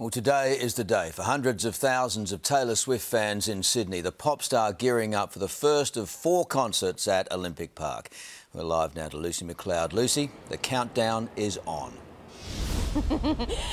Well, today is the day for hundreds of thousands of Taylor Swift fans in Sydney. The pop star gearing up for the first of four concerts at Olympic Park. We're live now to Lucy McLeod. Lucy, the countdown is on.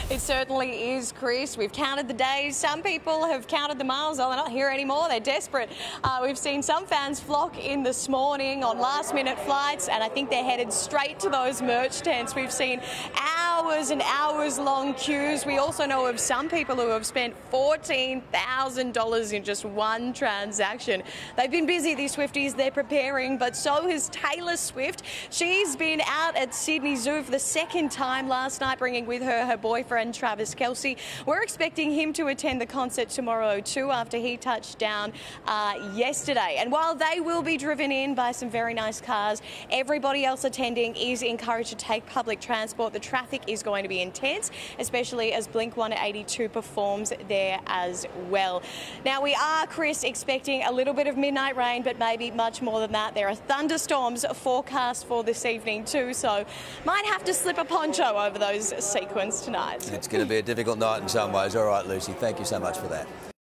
it certainly is, Chris. We've counted the days. Some people have counted the miles. Oh, they're not here anymore. They're desperate. Uh, we've seen some fans flock in this morning on last minute flights, and I think they're headed straight to those merch tents. We've seen hours and hours long queues. We also know of some people who have spent $14,000 in just one transaction. They've been busy, these Swifties. They're preparing, but so has Taylor Swift. She's been out at Sydney Zoo for the second time last night, bringing with her her boyfriend, Travis Kelce. We're expecting him to attend the concert tomorrow, too, after he touched down uh, yesterday. And while they will be driven in by some very nice cars, everybody else attending is encouraged to take public transport. The traffic is going to be intense, especially as Blink 182 performs there as well. Now, we are, Chris, expecting a little bit of midnight rain, but maybe much more than that. There are thunderstorms forecast for this evening, too, so might have to slip a poncho over those sequins tonight. It's going to be a difficult night in some ways. All right, Lucy, thank you so much for that.